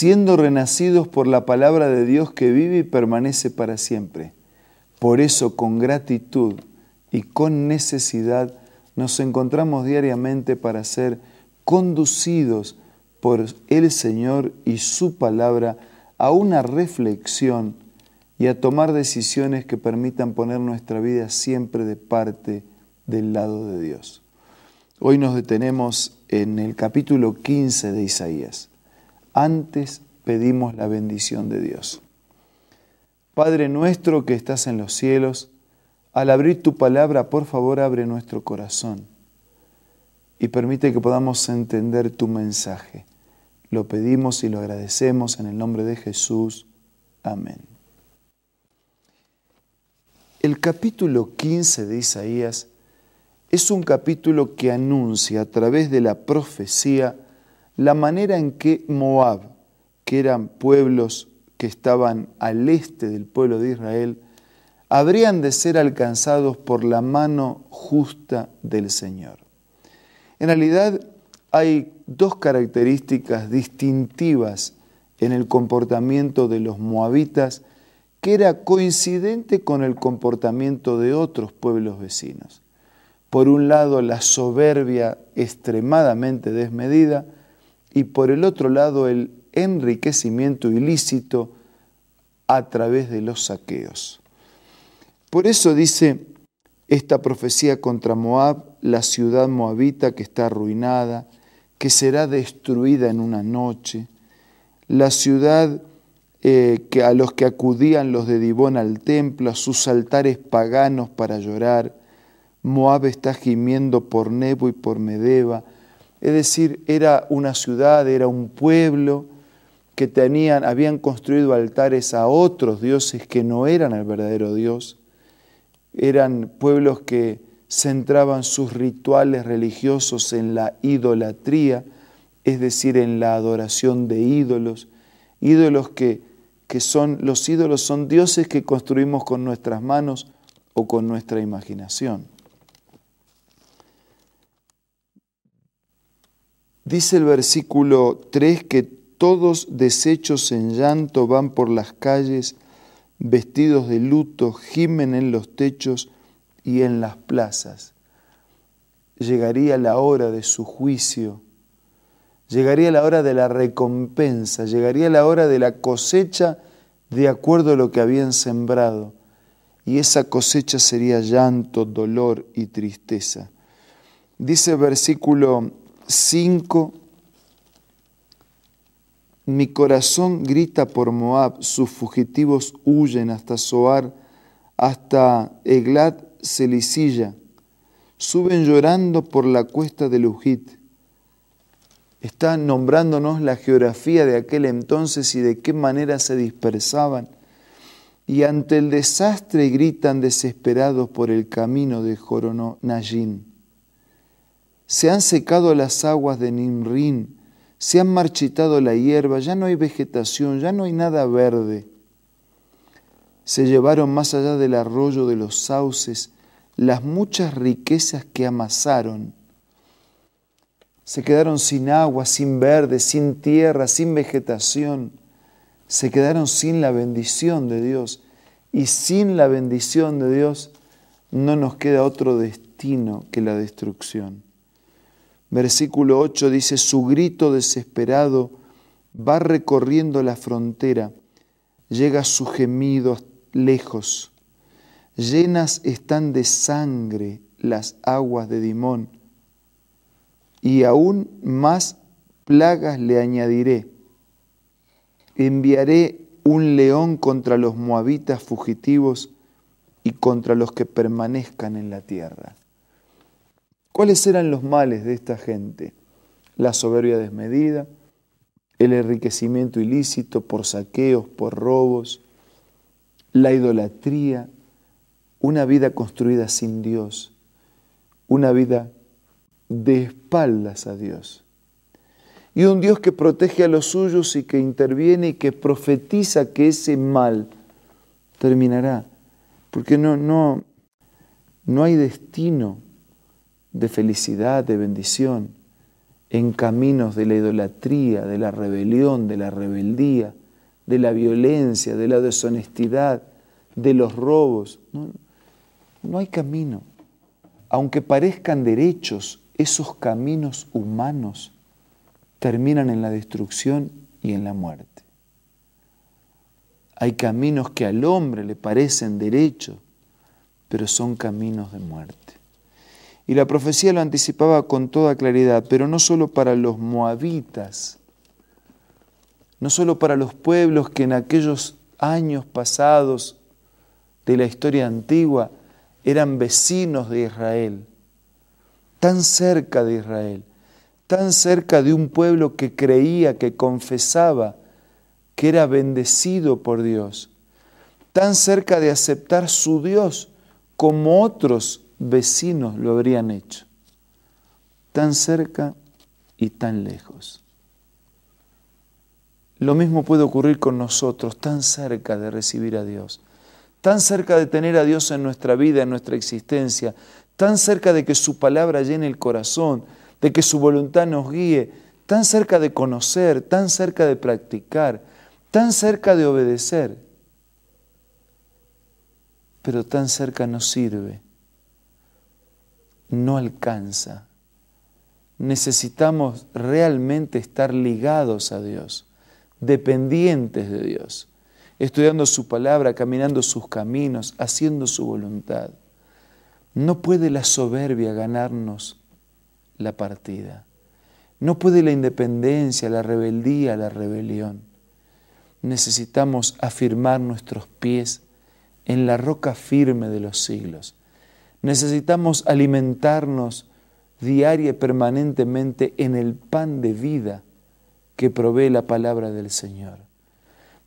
siendo renacidos por la palabra de Dios que vive y permanece para siempre. Por eso, con gratitud y con necesidad, nos encontramos diariamente para ser conducidos por el Señor y su palabra a una reflexión y a tomar decisiones que permitan poner nuestra vida siempre de parte del lado de Dios. Hoy nos detenemos en el capítulo 15 de Isaías. Antes pedimos la bendición de Dios. Padre nuestro que estás en los cielos, al abrir tu palabra, por favor, abre nuestro corazón y permite que podamos entender tu mensaje. Lo pedimos y lo agradecemos en el nombre de Jesús. Amén. El capítulo 15 de Isaías es un capítulo que anuncia a través de la profecía la manera en que Moab, que eran pueblos que estaban al este del pueblo de Israel, habrían de ser alcanzados por la mano justa del Señor. En realidad hay dos características distintivas en el comportamiento de los moabitas que era coincidente con el comportamiento de otros pueblos vecinos. Por un lado, la soberbia extremadamente desmedida, y por el otro lado el enriquecimiento ilícito a través de los saqueos. Por eso dice esta profecía contra Moab, la ciudad moabita que está arruinada, que será destruida en una noche, la ciudad eh, que a los que acudían los de Dibón al templo, a sus altares paganos para llorar, Moab está gimiendo por Nebo y por Medeba, es decir, era una ciudad, era un pueblo que tenían, habían construido altares a otros dioses que no eran el verdadero Dios. Eran pueblos que centraban sus rituales religiosos en la idolatría, es decir, en la adoración de ídolos, ídolos que, que son, los ídolos son dioses que construimos con nuestras manos o con nuestra imaginación. Dice el versículo 3 que todos deshechos en llanto van por las calles, vestidos de luto, gimen en los techos y en las plazas. Llegaría la hora de su juicio, llegaría la hora de la recompensa, llegaría la hora de la cosecha de acuerdo a lo que habían sembrado. Y esa cosecha sería llanto, dolor y tristeza. Dice el versículo 5. Mi corazón grita por Moab, sus fugitivos huyen hasta Zoar, hasta Eglat Selicilla. Suben llorando por la cuesta de Lujit. Está nombrándonos la geografía de aquel entonces y de qué manera se dispersaban. Y ante el desastre gritan desesperados por el camino de Joronayin. Se han secado las aguas de Nimrin, se han marchitado la hierba, ya no hay vegetación, ya no hay nada verde. Se llevaron más allá del arroyo de los sauces las muchas riquezas que amasaron. Se quedaron sin agua, sin verde, sin tierra, sin vegetación. Se quedaron sin la bendición de Dios. Y sin la bendición de Dios no nos queda otro destino que la destrucción. Versículo 8 dice, su grito desesperado va recorriendo la frontera, llega su gemido lejos. Llenas están de sangre las aguas de Dimón, y aún más plagas le añadiré. Enviaré un león contra los moabitas fugitivos y contra los que permanezcan en la tierra. ¿Cuáles eran los males de esta gente? La soberbia desmedida, el enriquecimiento ilícito por saqueos, por robos, la idolatría, una vida construida sin Dios, una vida de espaldas a Dios. Y un Dios que protege a los suyos y que interviene y que profetiza que ese mal terminará. Porque no, no, no hay destino de felicidad, de bendición, en caminos de la idolatría, de la rebelión, de la rebeldía, de la violencia, de la deshonestidad, de los robos. No, no hay camino. Aunque parezcan derechos, esos caminos humanos terminan en la destrucción y en la muerte. Hay caminos que al hombre le parecen derechos, pero son caminos de muerte. Y la profecía lo anticipaba con toda claridad, pero no solo para los moabitas, no solo para los pueblos que en aquellos años pasados de la historia antigua eran vecinos de Israel, tan cerca de Israel, tan cerca de un pueblo que creía, que confesaba que era bendecido por Dios, tan cerca de aceptar su Dios como otros vecinos lo habrían hecho, tan cerca y tan lejos. Lo mismo puede ocurrir con nosotros, tan cerca de recibir a Dios, tan cerca de tener a Dios en nuestra vida, en nuestra existencia, tan cerca de que su palabra llene el corazón, de que su voluntad nos guíe, tan cerca de conocer, tan cerca de practicar, tan cerca de obedecer, pero tan cerca no sirve, no alcanza. Necesitamos realmente estar ligados a Dios, dependientes de Dios estudiando su palabra, caminando sus caminos, haciendo su voluntad. No puede la soberbia ganarnos la partida. No puede la independencia, la rebeldía, la rebelión. Necesitamos afirmar nuestros pies en la roca firme de los siglos. Necesitamos alimentarnos diaria y permanentemente en el pan de vida que provee la palabra del Señor.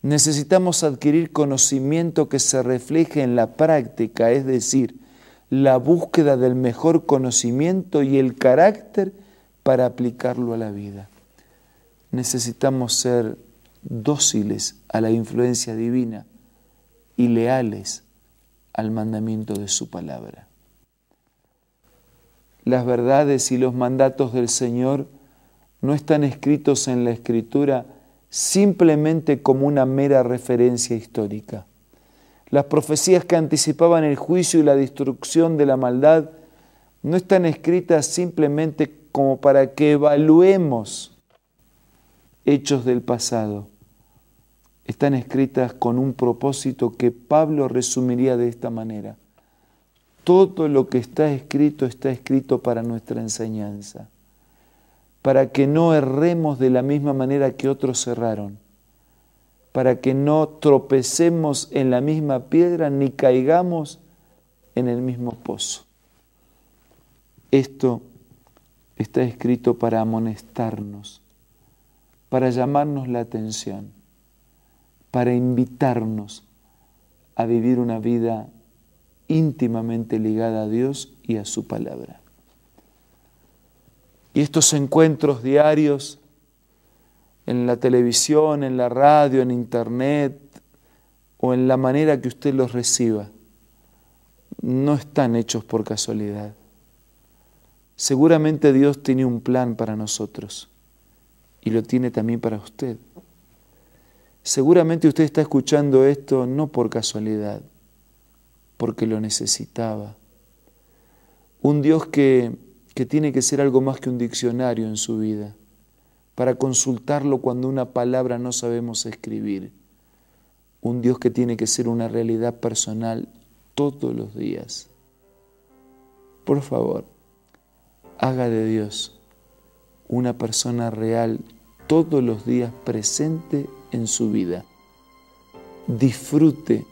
Necesitamos adquirir conocimiento que se refleje en la práctica, es decir, la búsqueda del mejor conocimiento y el carácter para aplicarlo a la vida. Necesitamos ser dóciles a la influencia divina y leales al mandamiento de su palabra. Las verdades y los mandatos del Señor no están escritos en la Escritura simplemente como una mera referencia histórica. Las profecías que anticipaban el juicio y la destrucción de la maldad no están escritas simplemente como para que evaluemos hechos del pasado. Están escritas con un propósito que Pablo resumiría de esta manera. Todo lo que está escrito está escrito para nuestra enseñanza para que no erremos de la misma manera que otros erraron, para que no tropecemos en la misma piedra ni caigamos en el mismo pozo. Esto está escrito para amonestarnos, para llamarnos la atención, para invitarnos a vivir una vida íntimamente ligada a Dios y a su palabra. Y estos encuentros diarios en la televisión, en la radio, en internet o en la manera que usted los reciba, no están hechos por casualidad. Seguramente Dios tiene un plan para nosotros y lo tiene también para usted. Seguramente usted está escuchando esto no por casualidad, porque lo necesitaba. Un Dios que que tiene que ser algo más que un diccionario en su vida, para consultarlo cuando una palabra no sabemos escribir. Un Dios que tiene que ser una realidad personal todos los días. Por favor, haga de Dios una persona real todos los días presente en su vida. Disfrute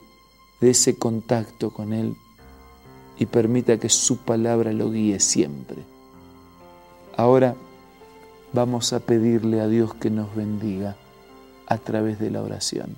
de ese contacto con Él y permita que su palabra lo guíe siempre. Ahora vamos a pedirle a Dios que nos bendiga a través de la oración.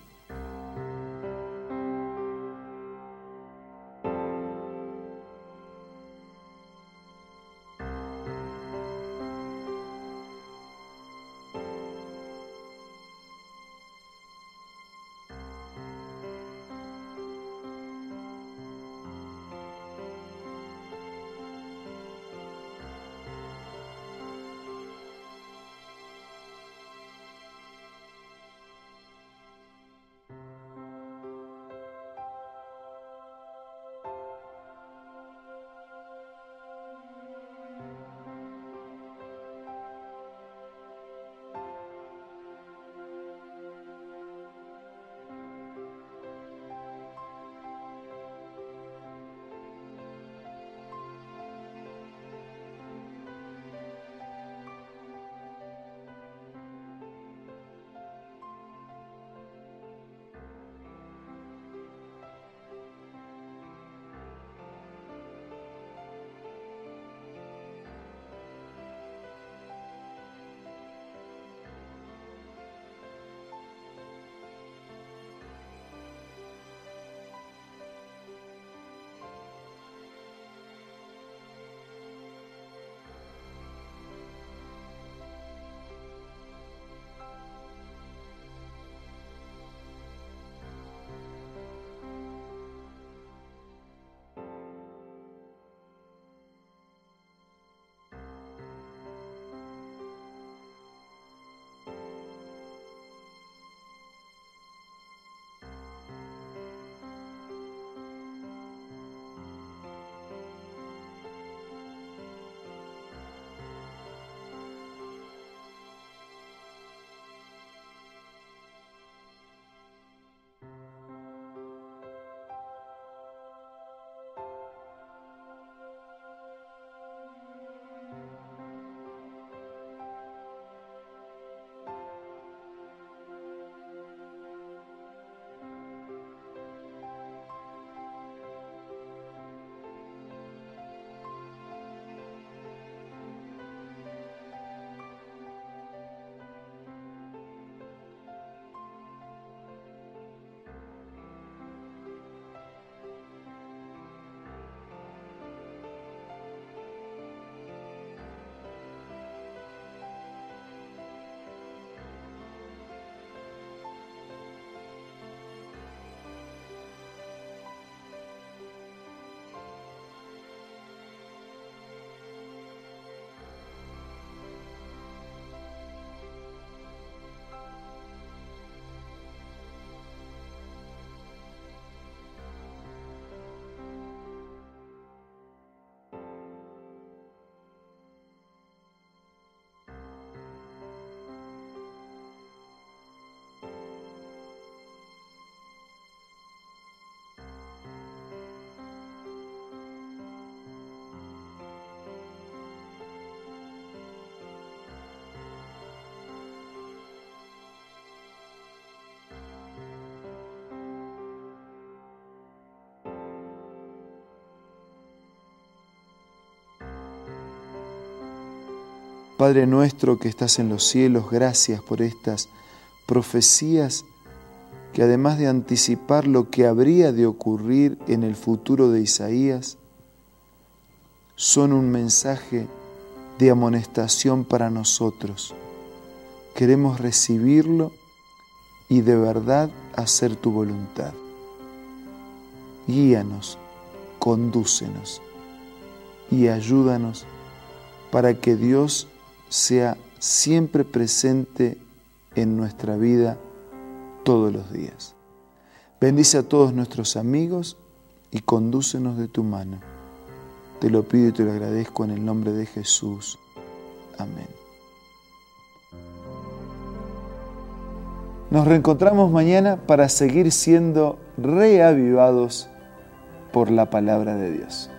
Padre nuestro que estás en los cielos, gracias por estas profecías que además de anticipar lo que habría de ocurrir en el futuro de Isaías, son un mensaje de amonestación para nosotros. Queremos recibirlo y de verdad hacer tu voluntad. Guíanos, condúcenos y ayúdanos para que Dios sea siempre presente en nuestra vida todos los días. Bendice a todos nuestros amigos y condúcenos de tu mano. Te lo pido y te lo agradezco en el nombre de Jesús. Amén. Nos reencontramos mañana para seguir siendo reavivados por la palabra de Dios.